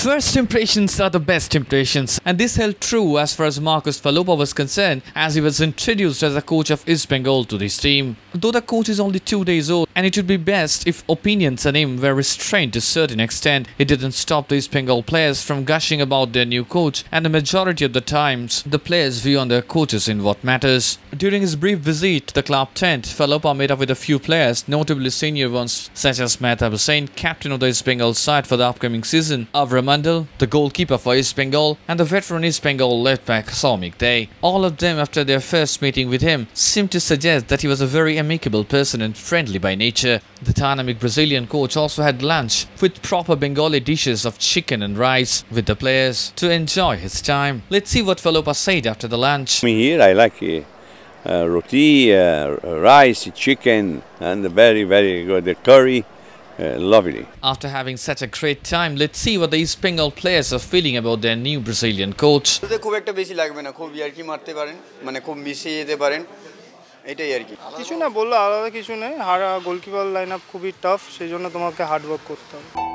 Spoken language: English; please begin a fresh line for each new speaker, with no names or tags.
First impressions are the best impressions, and this held true as far as Marcos Falopa was concerned as he was introduced as the coach of East Bengal to this team. Though the coach is only two days old, and it would be best if opinions on him were restrained to a certain extent, it didn't stop the East Bengal players from gushing about their new coach, and the majority of the times, the players view on their coaches in what matters. During his brief visit to the club tent, Falopa met up with a few players, notably senior ones such as Mehtab Hossain, captain of the East Bengal side for the upcoming season, Abhra Mondal, the goalkeeper for East Bengal, and the veteran East Bengal left back Soumik Dey. All of them, after their first meeting with him, seemed to suggest that he was a very amicable person and friendly by nature. The dynamic Brazilian coach also had lunch with proper Bengali dishes of chicken and rice with the players to enjoy his time. Let's see what Falopa said after the lunch.
Me here, I like uh, uh, roti, uh, rice, chicken, and very, very good the curry. Uh, lovely.
After having such a great time, let's see what the East Bengal players are feeling about their new Brazilian coach.
শুরুতে খুব একটা বেশি লাগবে না খুব ইয়ার্কি মারতে পারেন মানে খুব মিশিয়ে যেতে পারেন এটাই আর কি
কিছু না বললো আলাদা কিছু নেই হারা গোলকিপার লাইন আপ খুবই টাফ সেই জন্য তোমাকে হার্ড ওয়ার্ক করতে হবে